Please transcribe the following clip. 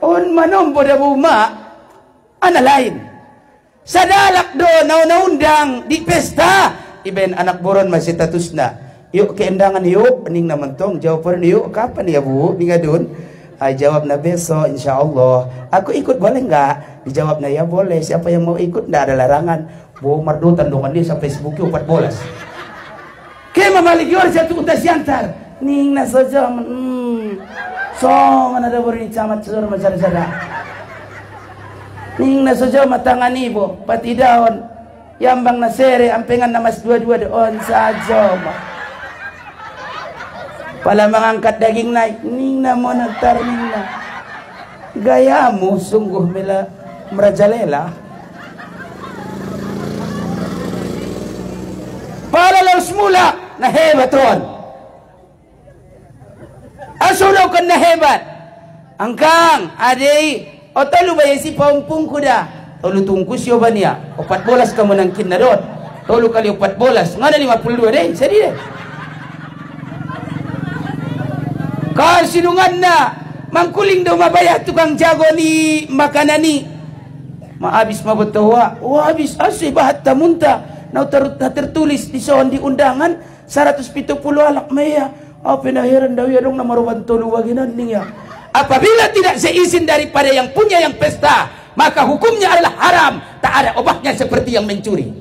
On manom pada buma, ana lain. Sadalak do nauna-undang di pesta. Iben anak boron masih tatusna. Yuk keendangan yuk, ning naman tong jawaban yuk kapan ya bu? Ning adun. Ay jawab na besok insya Allah. Aku ikut boleh nggak? Dijawab na ya boleh. Siapa yang mau ikut nggak ada larangan. Bu mardu tandungan dia sampai Facebook empat bolas. Kaya mamalik yor satu utas yantar. Ning na saja. Hmm. Song ada beri camat sur macam sada. Ning na saja matangan ibu. Pati daun. Yambang na sere ampengan na mas dua-dua doon saja. Pala mengangkat daging naik, ning na mo nagtar ning na. Gayamu sungguh mela merajalela. Pala law semula na hebat ron. Asunaw kan na hebat. Angkang, aday, o talo ba si paumpung ko da? Tolo tungkus yo ba niya? Opat bolas ka mo nang kinarot. Tolo kali opat bolas. Nga na lima puluh dua deh, sadi deh. Kasinungan na mangkuling daw mabaya tukang jago ni makanani. Maabis mabutawa. Wah habis asli bahat tamunta. Na tertulis di sohon di undangan 170 alak maya. Apa pinahiran daw yan na maruwan tulu waginan niya. Apabila tidak seizin daripada yang punya yang pesta, maka hukumnya adalah haram. Tak ada obatnya seperti yang mencuri.